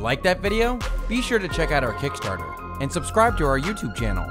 like that video? Be sure to check out our Kickstarter and subscribe to our YouTube channel.